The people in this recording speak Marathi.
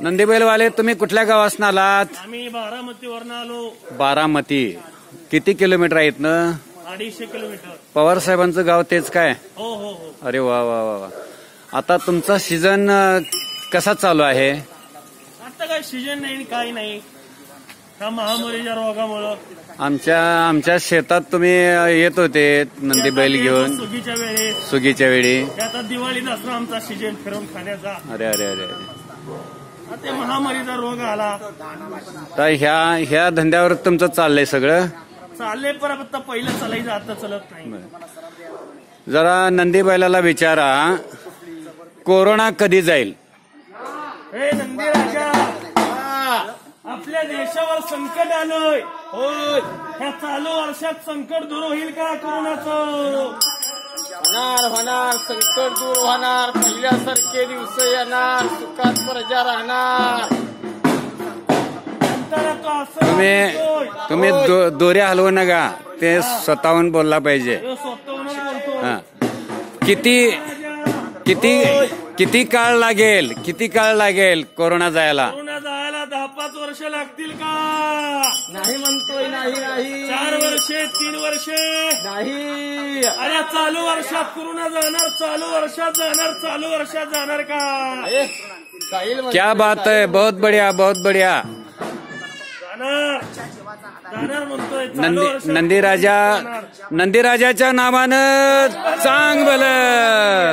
नंदीबैलवाले तुम्ही कुठल्या गावासन आलात? आम्ही बारामतीवरनं आलो. बारामती. किती किलोमीटर आहेत ना अडीचशे किलोमीटर. पवार साहेबांचं गाव तेच काय? हो हो हो. अरे वा वा वा वा. आता तुमचा सीझन कसा चालू आहे? आता काय सीजन नाही काही नाही. ह्या महामारीच्या रोगामुळं आमच्या आमच्या शेतात तुम्ही येत होते नंदी बैल घेऊन. सुगीच्या वेळेस सुगीच्या वेळी. आता दिवाळी दसरा आमचा सीजन फिरून खाण्याचा. अरे अरे अरे अरे. आता ते महामारीचा रोग आला. तर ह्या ह्या धंद्यावर तुमचं चाललंय सगळं? चालले पर आता पहिलं चालायचं आता चलत नाही. जरा नंदी बैलाला विचारा. कोरोना कधी जाईल? हे नंदी आपल्या देशावर संकट आलंय. होय. ह्या चालू वर्षात संकट दूर होईल का कोरोनाचं? होणार होणार. संकट दूर होणार. पहिल्यासारखे दिवस येणार. सुखात प्रजा राहणार. तुम्ही. तुम्ही दो- दोऱ्या हलवू नका. ते स्वतःहून बोलला पाहिजे. हा. किती किती किती काळ लागेल? किती काळ लागेल कोरोना जायला? जायला दहा पाच वर्ष लागतील का? नाही म्हणतोय नाही नाही. चार वर्षे तीन वर्षे. नाही. अरे चालू वर्षात कोरोना जाणार चालू वर्षात जाणार चालू वर्षात जाणार का? म्हणतोय, क्या बात है बहुत बढ़िया बहुत बढ़िया. जाणार. जाणार म्हणतोय चालू नंदी राजा जाणार. नंदी राजाच्या नावानं चांग भलं